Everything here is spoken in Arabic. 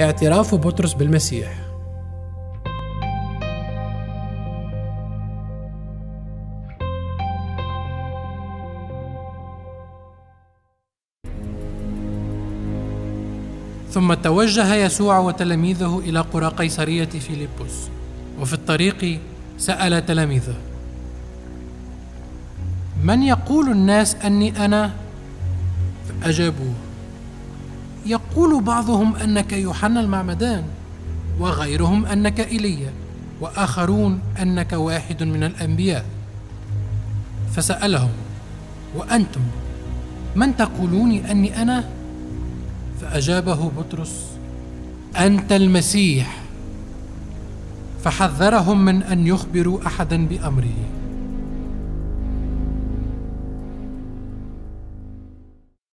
اعتراف بطرس بالمسيح. ثم توجه يسوع وتلاميذه إلى قرى قيصرية فيلبس وفي الطريق سأل تلاميذه من يقول الناس أني أنا؟ فأجابوه يقول بعضهم أنك يوحنا المعمدان وغيرهم أنك إيليا وآخرون أنك واحد من الأنبياء. فسألهم وأنتم؟ من تقولون أني أنا؟ فأجابه بطرس أنت المسيح. فحذرهم من أن يخبروا احدا بأمره.